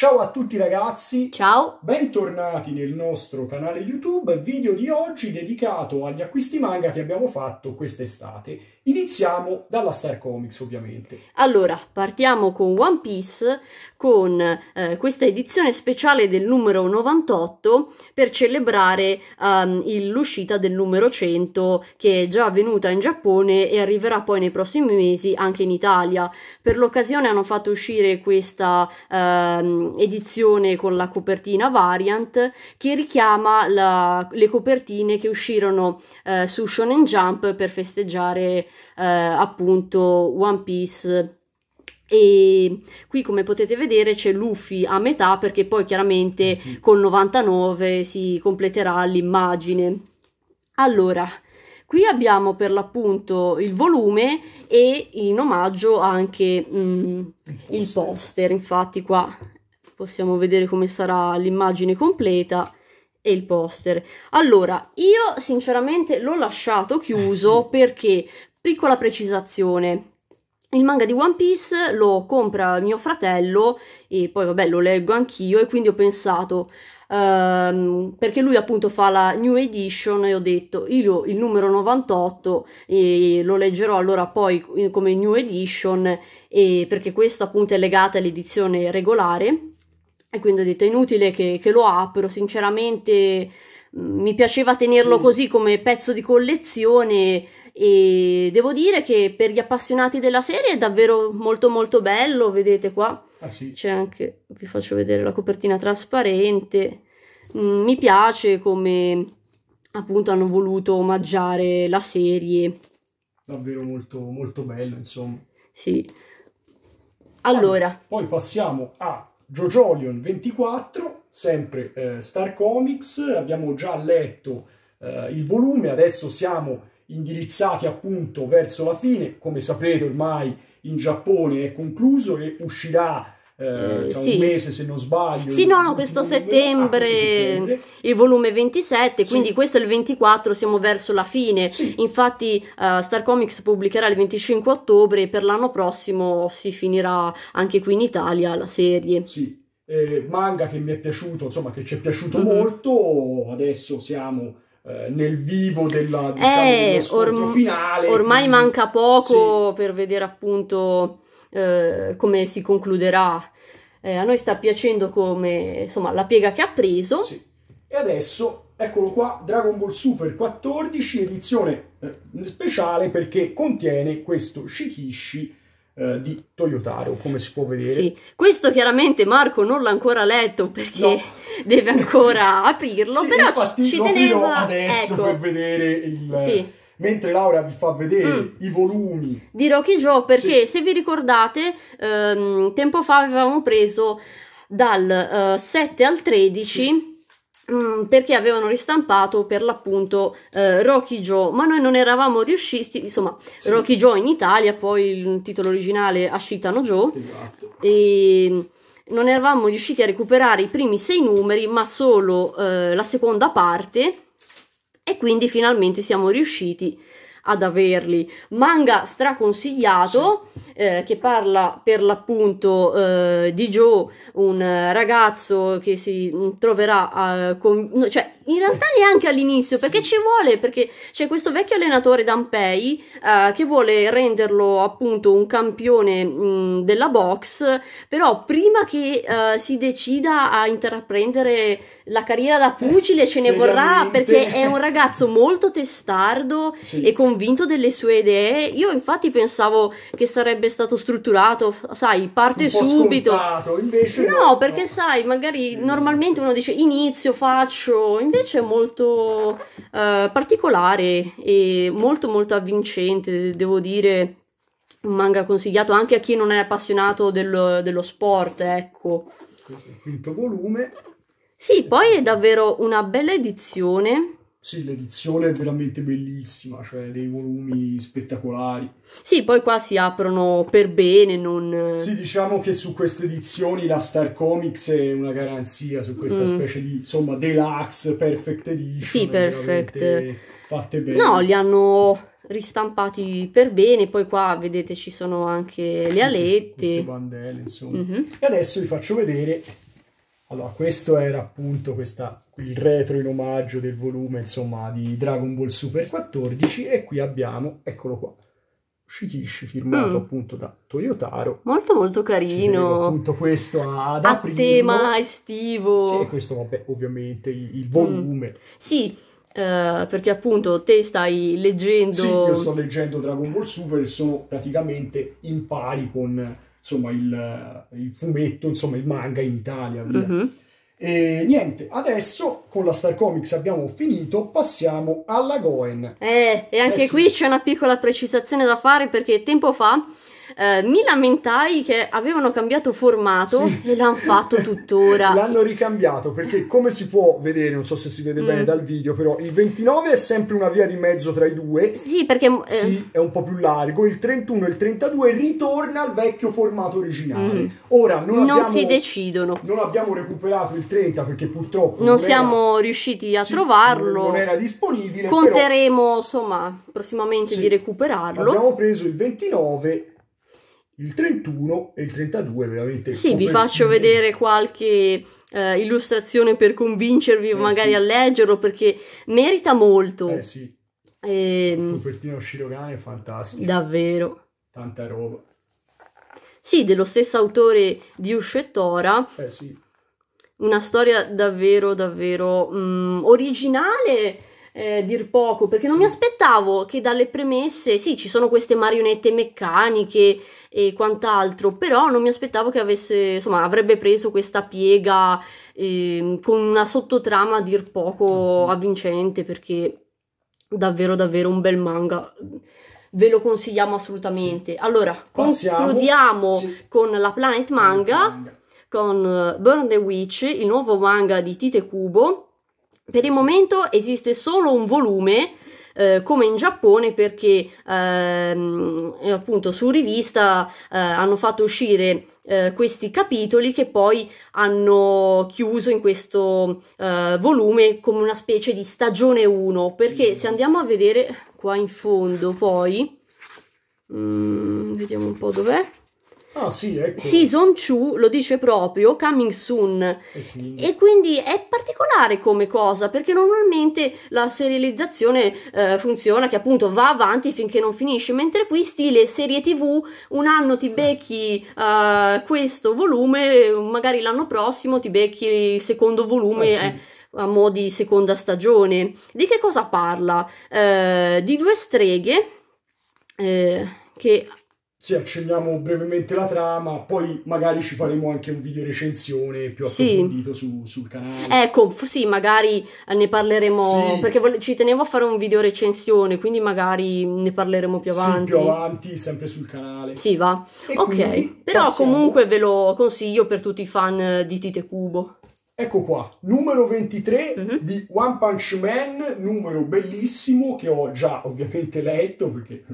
Ciao a tutti ragazzi, Ciao! bentornati nel nostro canale YouTube, video di oggi dedicato agli acquisti manga che abbiamo fatto quest'estate. Iniziamo dalla Star Comics ovviamente. Allora, partiamo con One Piece, con eh, questa edizione speciale del numero 98 per celebrare um, l'uscita del numero 100 che è già avvenuta in Giappone e arriverà poi nei prossimi mesi anche in Italia. Per l'occasione hanno fatto uscire questa um, edizione con la copertina variant che richiama la, le copertine che uscirono eh, su Shonen Jump per festeggiare eh, appunto One Piece e qui come potete vedere c'è Luffy a metà perché poi chiaramente eh sì. col 99 si completerà l'immagine. Allora, qui abbiamo per l'appunto il volume e in omaggio anche mm, il poster, infatti qua possiamo vedere come sarà l'immagine completa e il poster. Allora, io sinceramente l'ho lasciato chiuso eh sì. perché, piccola precisazione, il manga di One Piece lo compra mio fratello e poi vabbè lo leggo anch'io e quindi ho pensato Um, perché lui appunto fa la new edition e ho detto io il numero 98 e lo leggerò allora poi come new edition e perché questo appunto è legato all'edizione regolare e quindi ho detto è inutile che, che lo apro, sinceramente mm, mi piaceva tenerlo sì. così come pezzo di collezione e devo dire che per gli appassionati della serie è davvero molto molto bello, vedete qua ah, sì. c'è anche, vi faccio vedere la copertina trasparente, mm, mi piace come appunto hanno voluto omaggiare la serie. Davvero molto molto bello insomma. Sì. Allora. allora poi passiamo a Jojolion 24, sempre eh, Star Comics, abbiamo già letto eh, il volume, adesso siamo indirizzati appunto verso la fine, come saprete ormai in Giappone è concluso e uscirà eh, eh sì. un mese se non sbaglio. Sì, no, no, questo settembre, ah, settembre, il volume 27, quindi sì. questo è il 24, siamo verso la fine. Sì. Infatti uh, Star Comics pubblicherà il 25 ottobre e per l'anno prossimo si finirà anche qui in Italia la serie. Sì. Eh, manga che mi è piaciuto, insomma, che ci è piaciuto mm-hmm. molto. Adesso siamo nel vivo della, diciamo, eh, orm- finale. Ormai quindi... manca poco per vedere appunto eh, come si concluderà. Eh, a noi sta piacendo come, insomma, la piega che ha preso. Sì. E adesso, eccolo qua, Dragon Ball Super 14, edizione eh, speciale perché contiene questo Shikishi eh, di Toyotaro, come si può vedere. Sì, questo chiaramente Marco non l'ha ancora letto perché no. deve ancora aprirlo, sì, però ci teneva adesso ecco. per vedere il... Sì mentre Laura vi fa vedere mm. i volumi di Rocky Joe perché sì. se vi ricordate ehm, tempo fa avevamo preso dal eh, 7 al 13 sì. Mm, perché avevano ristampato per l'appunto eh, Rocky Joe, ma noi non eravamo riusciti, insomma, sì. Rocky Joe in Italia, poi il titolo originale Ashitano Joe, esatto. e non eravamo riusciti a recuperare i primi sei numeri, ma solo eh, la seconda parte e quindi finalmente siamo riusciti ad averli. Manga straconsigliato sì. eh, che parla per l'appunto eh, di Joe, un ragazzo che si troverà, uh, con, cioè in realtà neanche all'inizio perché sì. ci vuole, perché c'è questo vecchio allenatore Danpei uh, che vuole renderlo appunto un campione mh, della box, però prima che uh, si decida a intraprendere la carriera da pugile ce ne vorrà perché è un ragazzo molto testardo sì. e convinto delle sue idee. Io infatti pensavo che sarebbe stato strutturato, sai, parte subito. No, no, perché sai, magari normalmente uno dice inizio, faccio, invece è molto uh, particolare e molto molto avvincente, devo dire. Un manga consigliato anche a chi non è appassionato dello, dello sport, ecco. Questo è il quinto volume. Sì, poi è davvero una bella edizione. Sì, l'edizione è veramente bellissima, cioè dei volumi spettacolari. Sì, poi qua si aprono per bene, non... Sì, diciamo che su queste edizioni la Star Comics è una garanzia su questa mm. specie di, insomma, deluxe, perfect edition. Sì, perfect. Fatte bene. No, li hanno ristampati per bene, poi qua vedete ci sono anche le sì, alette. Queste bandelle, insomma. Mm -hmm. E adesso vi faccio vedere Allora, questo era appunto questa, il retro in omaggio del volume, insomma, di Dragon Ball Super 14 e qui abbiamo, eccolo qua, Shikishi firmato mm. appunto da Toyotaro. Molto molto carino. appunto questo ad a tema estivo. Sì, questo vabbè, ovviamente il, volume. Mm. Sì, Uh, perché appunto te stai leggendo. Sì, io sto leggendo Dragon Ball Super e sono praticamente in pari con insomma il, il fumetto, insomma il manga in Italia. Mm-hmm. E niente, adesso con la Star Comics abbiamo finito, passiamo alla Goen. Eh, e anche eh qui sì. c'è una piccola precisazione da fare perché tempo fa eh, mi lamentai che avevano cambiato formato sì. e l'hanno fatto tuttora. L'hanno ricambiato perché come si può vedere, non so se si vede mm. bene dal video, però il 29 è sempre una via di mezzo tra i due. Sì, perché... Eh... Sì, è un po' più largo. Il 31 e il 32 ritorna al vecchio formato originale. Mm. Ora, non, non abbiamo, si decidono. Non abbiamo recuperato il 30 perché purtroppo... Non, non siamo era, riusciti a sì, trovarlo. Non era disponibile. Conteremo, però, insomma, prossimimamente sì, di recuperarlo. Abbiamo preso il 29 il 31 e il 32 veramente. Sì, vi faccio vedere qualche uh, illustrazione per convincervi eh, magari sì. a leggerlo perché merita molto. Eh sì. E... Ehm, La copertina Shirogane è fantastica. Davvero. Tanta roba. Sì, dello stesso autore di Uscettora. Eh sì. Una storia davvero, davvero um, originale eh, dir poco, perché non mi aspettavo che dalle premesse, sì, ci sono queste marionette meccaniche e quant'altro, però non mi aspettavo che avesse, insomma, avrebbe preso questa piega eh, con una sottotrama a dir poco oh, sì. avvincente, perché davvero, davvero un bel manga ve lo consigliamo assolutamente. Sì. Allora, Passiamo. concludiamo con la Planet Manga, manga, con Burn the Witch, il nuovo manga di Tite Kubo, per il momento esiste solo un volume eh, come in Giappone perché ehm, appunto su rivista eh, hanno fatto uscire eh, questi capitoli che poi hanno chiuso in questo eh, volume come una specie di stagione 1 perché se andiamo a vedere qua in fondo poi mm, vediamo un po' dov'è Ah sì, ecco. Season 2 lo dice proprio, coming soon. E quindi? e quindi? è particolare come cosa, perché normalmente la serializzazione eh, funziona che appunto va avanti finché non finisce, mentre qui stile serie tv, un anno ti becchi uh, questo volume, magari l'anno prossimo ti becchi il secondo volume. Ah, sì. eh, a mo' di seconda stagione. Di che cosa parla? Eh, di due streghe eh, che sì, accenniamo brevemente la trama, poi magari ci faremo anche un video recensione più approfondito sì. su, sul canale. Ecco, sì, magari ne parleremo, sì. perché ci tenevo a fare un video recensione, quindi magari ne parleremo più avanti. Sì, più avanti, sempre sul canale. Sì, va. E ok, però passiamo... comunque ve lo consiglio per tutti i fan di Tite Cubo. Ecco qua, numero 23 mm-hmm. di One Punch Man, numero bellissimo che ho già ovviamente letto perché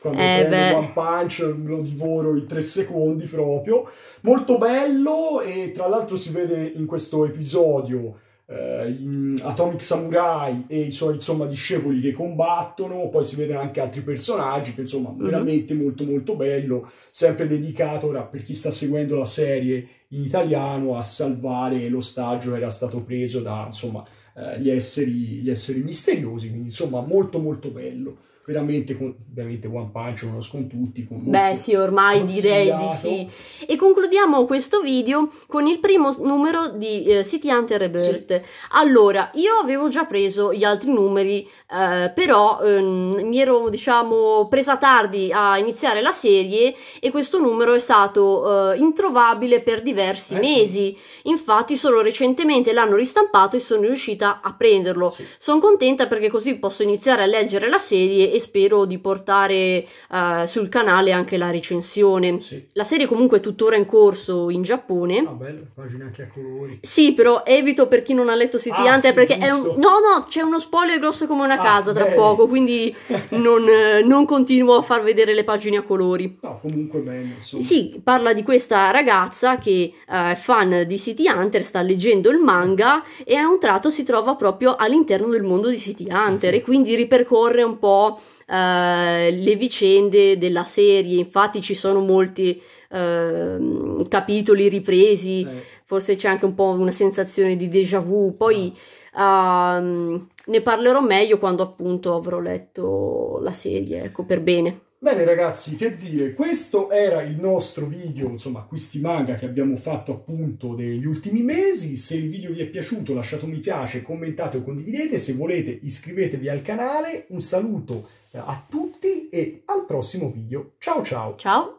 quando eh prendo One Punch lo divoro in tre secondi proprio. Molto bello e tra l'altro si vede in questo episodio eh, Atomic Samurai e i suoi insomma discepoli che combattono, poi si vedono anche altri personaggi che insomma mm-hmm. veramente molto molto bello, sempre dedicato ora per chi sta seguendo la serie in italiano a salvare l'ostaggio che era stato preso da insomma eh, gli, esseri, gli esseri misteriosi, quindi insomma molto molto bello veramente, ovviamente One Punch lo conoscono tutti. Beh sì, ormai direi di sì. E concludiamo questo video con il primo numero di eh, City Hunter Rebirth. Sì. Allora, io avevo già preso gli altri numeri, eh, però ehm, mi ero, diciamo, presa tardi a iniziare la serie e questo numero è stato eh, introvabile per diversi eh, mesi. Sì. Infatti solo recentemente l'hanno ristampato e sono riuscita a prenderlo. Sì. Sono contenta perché così posso iniziare a leggere la serie e spero di portare uh, sul canale anche la recensione. Sì. La serie comunque è tuttora in corso in Giappone. Ah, bello, pagina anche a colori. Sì, però evito per chi non ha letto City ah, Hunter perché è un... No, no, c'è uno spoiler grosso come una ah, casa tra bene. poco, quindi non, non, continuo a far vedere le pagine a colori. No, comunque bene, insomma. Sì, parla di questa ragazza che uh, è fan di City Hunter, sta leggendo il manga e a un tratto si trova proprio all'interno del mondo di City Hunter e quindi ripercorre un po' eh, le vicende della serie, infatti ci sono molti eh, capitoli ripresi, eh. forse c'è anche un po' una sensazione di déjà vu, poi uh, ne parlerò meglio quando appunto avrò letto la serie, ecco, per bene. Bene ragazzi, che dire, questo era il nostro video, insomma, acquisti manga che abbiamo fatto appunto degli ultimi mesi. Se il video vi è piaciuto lasciate un mi piace, commentate o condividete. Se volete iscrivetevi al canale. Un saluto a tutti e al prossimo video. Ciao ciao! Ciao!